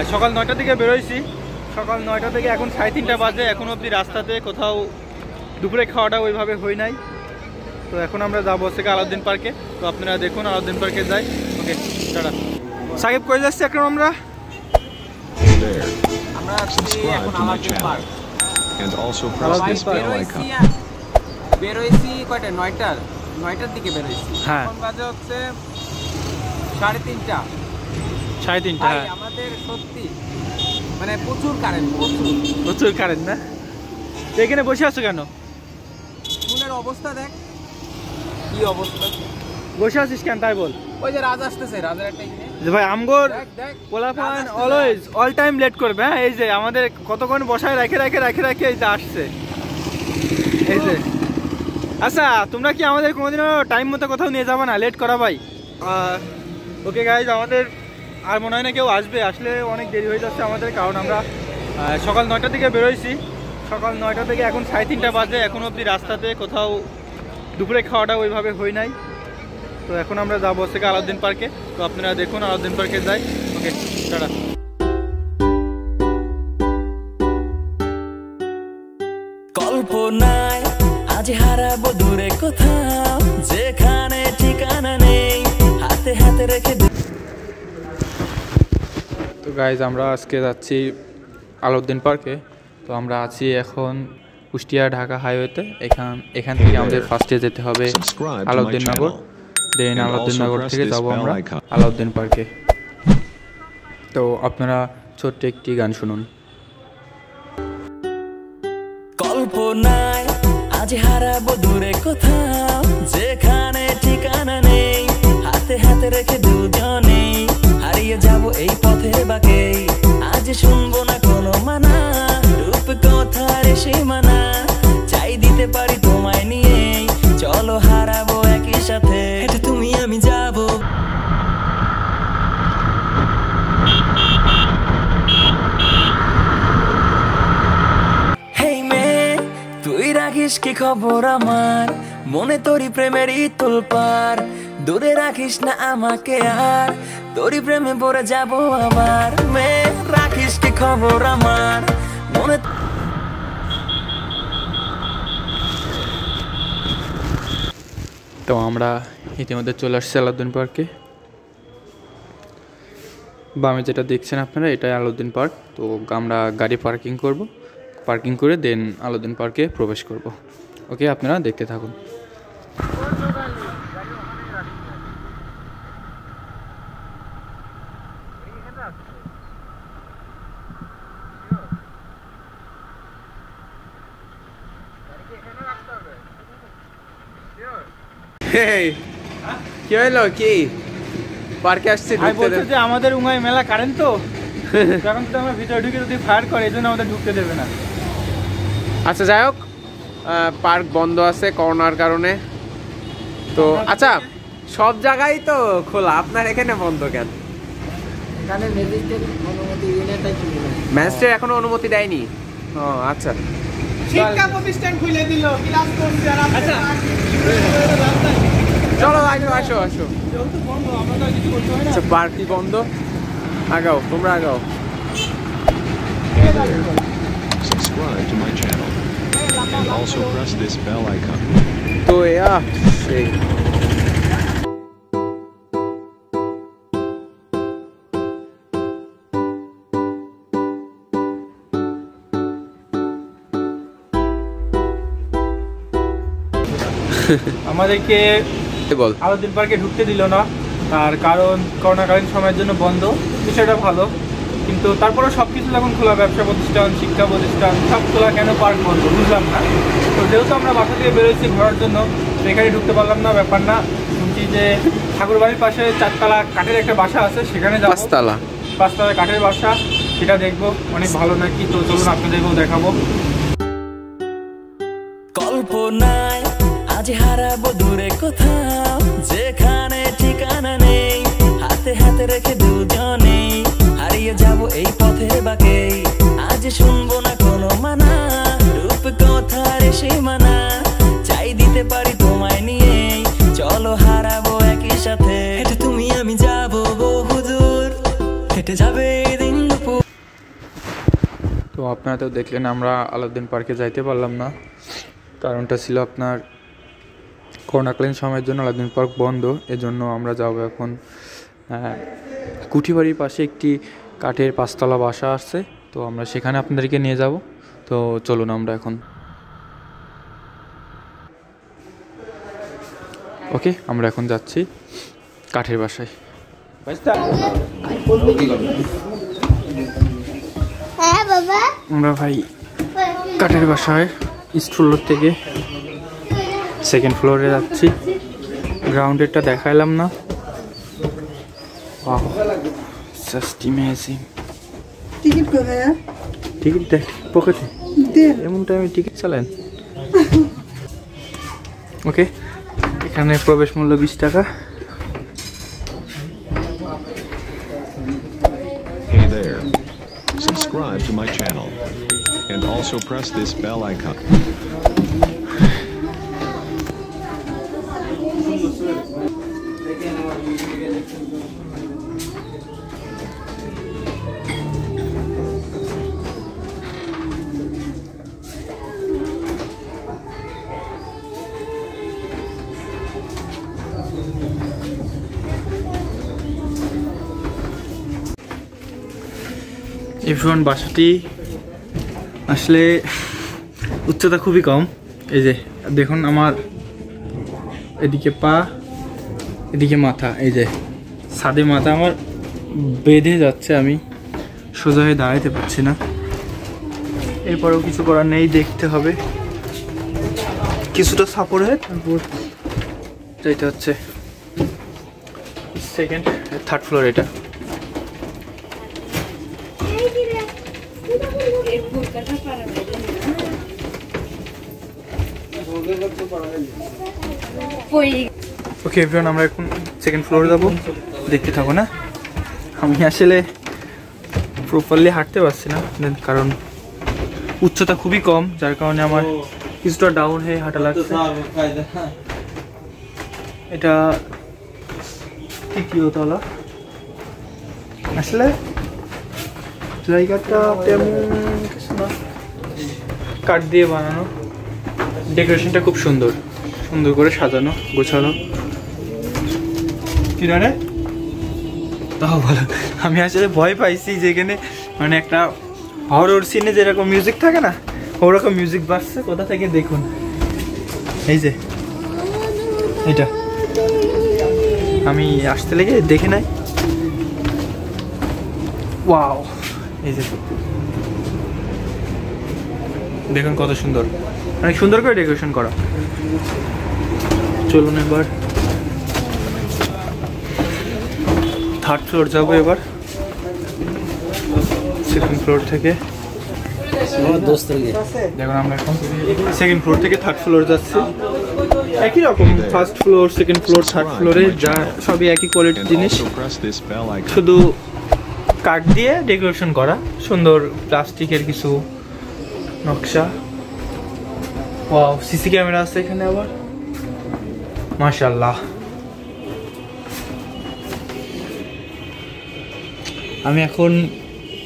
আর সকাল নয়টা থেকে বেরোইছি। সকাল নয়টা থেকে এখন সাড়ে তিনটা বাজে এখন অবধি রাস্তাতে কোথাও দুপুরে খাওয়াটা ওইভাবে হয় নাই। তো এখন আমরা যাব হচ্ছে আলাউদ্দিন পার্কে। তো আপনারা দেখুন আলাউদ্দিন পার্কে যাই। Okay tata. সাকিব কই যাচ্ছি এখন আমরা? বেরোইছি কয়টা? নয়টার? নয়টার দিকে বেরোইছি। হ্যাঁ। এখন বাজে হচ্ছে সাড়ে তিনটা। সাড়ে তিনটা হ্যাঁ। আমাদের সত্যি মানে প্রচুর কারেন্ট প্রচুর। প্রচুর কারেন্ট না? এখানে বসে আছো কেন? ফুলের অবস্থা দেখ। কি অবস্থা? বসে আছিস কেন? তাই বল। ওই যে রাজ আসতেছে রাজের একটা যে ভাই আমগর পোলাপান অলওয়েজ অল টাইম লেট করবে হ্যাঁ? এই যে আমাদের কতক্ষণ বসায় রেখে রেখে রেখে রেখে এই যে আসছে। এই যে। আচ্ছা তোমরা কি আমাদের কোনোদিনও টাইম মতো কোথাও নিয়ে যাবে না? লেট করা ভাই। ওকে গাইজ আমাদের আর মনে হয় না কেউ আসবে, আসলে অনেক দেরি হয়ে যাচ্ছে আমাদের, কারণ আমরা সকাল নয়টা থেকে বেরোইছি। সকাল নয়টা থেকে এখন সাড়ে তিনটা বাজে, এখন অবধি রাস্তাতে কোথাও দুপুরে খাওয়াটা ওইভাবে হয় নাই। তো এখন আমরা যাব হচ্ছে কি আলাউদ্দিন পার্কে। তো আপনারা দেখুন, আলাউদ্দিন পার্কে যাই। Okay, tata. কল্পনায় আজ হারাবো দূরে কোথাও, যেখানে গাইজ আমরা আজকে যাচ্ছি আলাউদ্দিন পার্কে তো আমরা আছি এখন কুষ্টিয়া ঢাকা হাইওয়েতে এখান এখান থেকে আমাদের ফার্স্টে যেতে হবে আলাউদ্দিন নগর। দেন আলাউদ্দিন নগর থেকে যাব আমরা আলাউদ্দিন পার্কে তো আপনারা ছোট্ট একটি গান শুনুন। কল্পনায় আজ হারাবো দূরে কোথাও। যেখানে ঠিকানা নেই হাতে হাতে রেখে দুজনেই খবর আমার, মনে তোরি প্রেমেরই তোলপার দূরে রাখিস না আমাকে আর তোরি প্রেমে পড়ে যাব আবার। মে, রাখিস কি খবর আমার, মনে তো আমরা ইতিমধ্যে চলে আসছি আলাউদ্দিন পার্কে। বামে যেটা দেখছেন আপনারা, এটাই আলাউদ্দিন পার্ক। তো আমরা গাড়ি পার্কিং করব। পার্কিং করে দেন আলাউদ্দিন পার্কে প্রবেশ করব। ওকে আপনারা দেখতে থাকুন। কি হইল কি? পার্কে আসছি ঢুকতে বলছি যে আমাদের উঙ্গাই মেলা কারেন্ট তো। এখন তো আমরা ভিতরে ঢুকে যদি ফায়ার করে এই জন্য আমাদের ঢুকতে দেবে না। আচ্ছা যাই হোক। পার্ক বন্ধ আছে করোনার কারণে। তো আচ্ছা সব জায়গায় তো খোলা আপনার এখানে বন্ধ কেন? এখানে ম্যাজিস্ট্রেট এখনও অনুমতি দেয়নি? ও আচ্ছা। শিক্ষা প্রতিষ্ঠান খুলে দিল ক্লাস করছে আর আচ্ছা। চলো আসো আসো আসো। যেহেতু বন্ধ আমরা কিছু করতে হয় না। আচ্ছা পার্কই বন্ধ? আগাও তোমরা আগাও। Subscribe to my channel. And also press this bell icon. তো ইয়া সেই আমাদেরকে বল। আলাউদ্দিন পার্কে ঢুকতে দিল না তার কারণ করোনাকালীন সময়ের জন্য বন্ধ। বিষয়টা ভালো। কিন্তু তারপরে সব কিছু যখন খোলা ব্যবসা প্রতিষ্ঠান শিক্ষা প্রতিষ্ঠান সব খোলা কেন পার্ক বন্ধ? বুঝলাম না। তো যেহেতু আমরা বাসা থেকে বেরোচ্ছি ঘোরার জন্য সেখানে ঢুকতে পারলাম না ব্যাপার না। শুনছি যে ঠাকুরবাড়ির পাশে চারতলা কাঠের একটা বাসা আছে সেখানে যাব। পাঁচতলা। পাঁচতলা কাঠের বাসা সেটা দেখব। অনেক ভালো নাকি? তো চলুন আপনাদেরকেও দেখাবো। কল্পনায় আজ হারাবো দূরে কোথাও যেখানে ঠিকানা নেই হাতে হাতে রেখে দুজনেই শুনব না কোনো মানা রূপ কথার সীমানা। চাই দিতে পারি তোমায় নিয়ে, চলো হারাবো একই সাথে। তুমি আমি যাব বহু দূর হেঁটে যাবে দিন তো আপনারা তো দেখলেন আমরা আলাউদ্দিন পার্কে যাইতে পারলাম না। কারণটা ছিল আপনার করোনাকালীন সময়ের জন্য আলাউদ্দিন পার্ক বন্ধ, এজন্য আমরা যাব এখন কুঠিবাড়ির পাশে একটি কাঠের পাঁচতলা বাসা আছে তো আমরা সেখানে আপনাদেরকে নিয়ে যাব। তো চলুন আমরা এখন। ওকে আমরা এখন যাচ্ছি কাঠের বাসায়। হ্যাঁ আমরা ভাই কাঠের বাসায় ইস্ট ফ্লোর থেকে সেকেন্ড ফ্লোরে যাচ্ছি। গ্রাউন্ডেরটা দেখাইলাম না। জাস্ট ইমেজিং টিকিট কোথায় টিকিট দেখ পকেটে এমন টাইমে টিকিট চালান ওকে এখানে প্রবেশ মূল্য বিশ টাকা Hey there. Subscribe to my channel. And also press this bell icon. Everyone বাসাটি আসলে উচ্চতা খুবই কম। এই যে, দেখুন আমার এদিকে পা, এদিকে মাথা, এই যে, ছাদে মাথা আমার বেঁধে যাচ্ছে আমি, সোজা হয়ে দাঁড়াইতে পারছি না। এরপরেও কিছু করার নেই, দেখতে হবে। কিছুটা সাপোর্ট হয়ে তারপর যাইতে হচ্ছে। সেকেন্ড থার্ড ফ্লোর এটা। ওকে এভরিওয়ান আমরা এখন সেকেন্ড ফ্লোরে যাব। দেখতে থাকো, না? আমি আসলে প্রপারলি হাঁটতে পারছি না, কারণ উচ্চতা খুবই কম, যার কারণে আমার কিছুটা ডাউন হয়ে হাঁটা লাগছে। এটা তৃতীয় তলা আসলে জায়গাটা তেমন কিছু না। কাঠ দিয়ে বানানো। ডেকোরেশনটা খুব সুন্দর। সুন্দর করে সাজানো, গোছানো। কি রে তাও ভালো। আমি আসলে ভয় পাইছি যেখানে মানে একটা হরর সিনে যেরকম মিউজিক থাকে না, ওরকম মিউজিক বাজছে, কোথা থেকে দেখুন? এই যে, এটা। আমি আসতে লেগে দেখে নাই। ওয়াও এই যে। দেখুন কত সুন্দর। অনেক সুন্দর করে ডেকোরেশন করা। চলুন এবার। থার্ড ফ্লোর যাব এবার। সেকেন্ড ফ্লোর থেকে। দেখুন আমরা এখন সেকেন্ড ফ্লোর থেকে থার্ড ফ্লোর যাচ্ছি। একই রকম first floor second floor third ফ্লোরে যা সবই একই কোয়ালিটির জিনিস. শুধু কাঠ দিয়ে ডেকোরেশন করা, সুন্দর প্লাস্টিকের কিছু নকশা। ওয়াও সিসি ক্যামেরা আছে এখানে আবার মাশাল্লাহ আমি এখন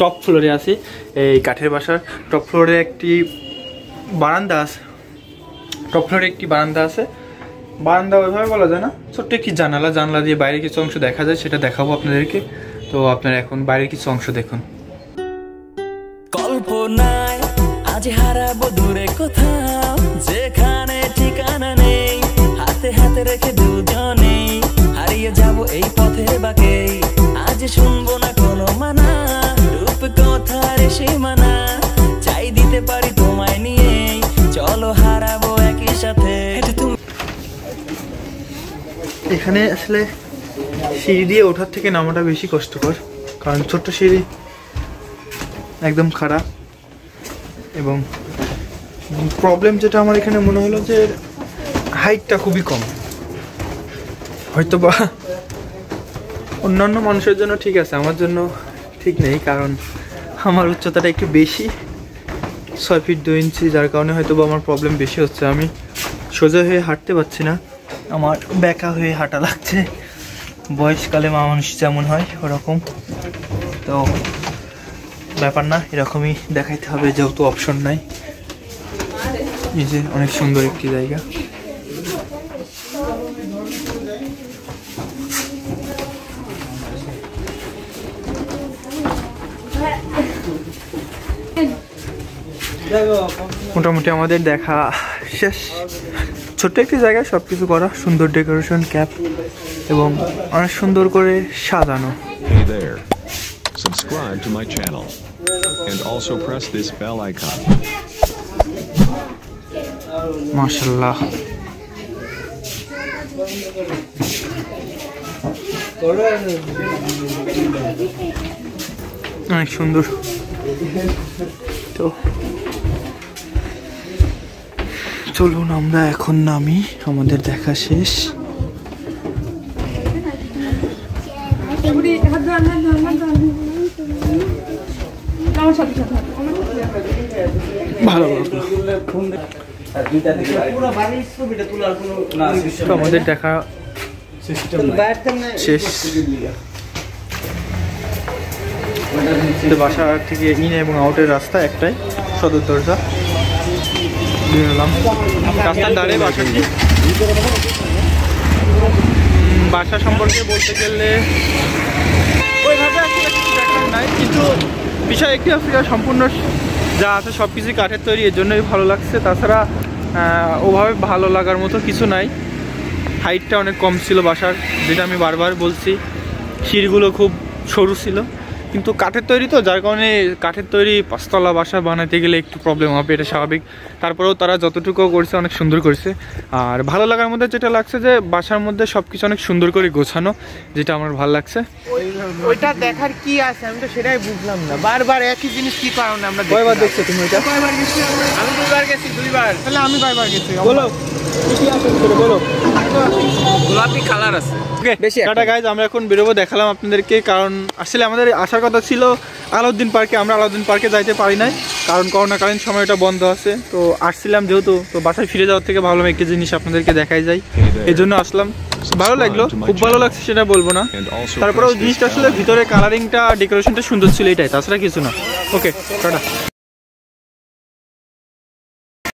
টপ ফ্লোরে আছি, এই কাঠের বাসার টপ ফ্লোরে একটি বারান্দা আছে। টপ ফ্লোরে একটি বারান্দা আছে। বারান্দা ওইভাবে বলা যায় না, ছোট্ট একটি জানালা, জানলা দিয়ে বাইরে কিছু অংশ দেখা যায়, সেটা দেখাবো আপনাদেরকে। তো আপনারা এখন বাইরের কিছু অংশ দেখুন। কল্পনায় আজ হারাবো দূরে কোথাও রেখে দুজনে হারিয়ে যাব এই পথের বাকে। আজ শুনব না কোনো মানা রূপ কথার সীমানা। চাই দিতে পারি তোমায় নিয়ে চলো হারাবো একই সাথে। এখানে আসলে সিঁড়ি দিয়ে ওঠার থেকে নামাটা বেশি কষ্টকর কারণ ছোট্ট সিঁড়ি একদম খারাপ এবং প্রবলেম যেটা আমার এখানে মনে হলো যে হাইটটা খুবই কম। হয়তো বা অন্যান্য মানুষের জন্য ঠিক আছে, আমার জন্য ঠিক নেই, কারণ আমার উচ্চতাটা একটু বেশি, ছয় ফিট দু ইঞ্চি যার কারণে হয়তো বা আমার প্রবলেম বেশি হচ্ছে। আমি সোজা হয়ে হাঁটতে পারছি না, আমার ব্যাকা হয়ে হাঁটা লাগছে। বয়সকালে মা মানুষ যেমন হয় ওরকম। তো ব্যাপার না, এরকমই দেখাইতে হবে, যেহেতু অপশন নাই। এই যে অনেক সুন্দর একটি জায়গা। মোটামুটি আমাদের দেখা শেষ ছোট্ট একটি জায়গায় সব কিছু করা সুন্দর ডেকোরেশন ক্যাপ এবং অনেক সুন্দর করে সাজানো. Subscribe to my channel. And also press this bell icon. মাশাল্লাহ অনেক সুন্দর। তো চলুন আমরা এখন নামি আমাদের দেখা শেষ। ভালো আমাদের দেখা শেষ। বাসা থেকে ইন এবং আউটের রাস্তা একটাই সদর দরজা। এলাম রাস্তার ধারে উম, বাসা সম্পর্কে বলতে গেলে নাই কিন্তু বিষয় একটি আফ্রিকা সম্পূর্ণ যা আছে সব কিছুই কাঠের তৈরি এর জন্যই ভালো লাগছে। তাছাড়া ওভাবে ভালো লাগার মতো কিছু নাই। হাইটটা অনেক কম ছিল বাসার যেটা আমি বারবার বলছি। সিঁড়িগুলো খুব সরু ছিল। কিন্তু কাঠের তৈরি তো যার কারণে কাঠের তৈরি পাঁচতলা বাসা বানাতে গেলে একটু প্রবলেম হবে এটা স্বাভাবিক। তারপরেও তারা যতটুকু করছে অনেক সুন্দর করেছে। আর ভালো লাগার মধ্যে যেটা লাগছে যে বাসার মধ্যে সব কিছু অনেক সুন্দর করে গোছানো যেটা আমার ভালো লাগছে। ওইটা দেখার কি আছে? আমি তো সেটাই বুঝলাম না। বারবার একই জিনিস কি কারণে আমরা দেখি কয়বার না? দেখছ তুমি এটা আমি দুইবার গেছি দুইবার। তাহলে আমি কয়বার গেছি? বলো। কি কি আছে বলো। গোলাপি কালার আছে। বেশি টাটা গাইজ আমরা এখন বেরোবো দেখালাম আপনাদেরকে কারণ আসলে আমাদের আসার কথা ছিল আলাউদ্দিন পার্কে আমরা আলাউদ্দিন পার্কে যাইতে পারি নাই কারণ করোনাকালীন সময়টা বন্ধ আছে তো আসছিলাম যেহেতু তো বাসায় ফিরে যাওয়ার থেকে ভালো একটি জিনিস আপনাদেরকে দেখাই যাই। এই জন্য আসলাম। ভালো লাগল খুব ভালো লাগছে সেটা বলব না। জিনিসটা আসলে ভিতরে কালারিংটা ডেকোরেশনটা সুন্দর ছিল এটাই তাছাড়া কিছু না। ওকে টাটা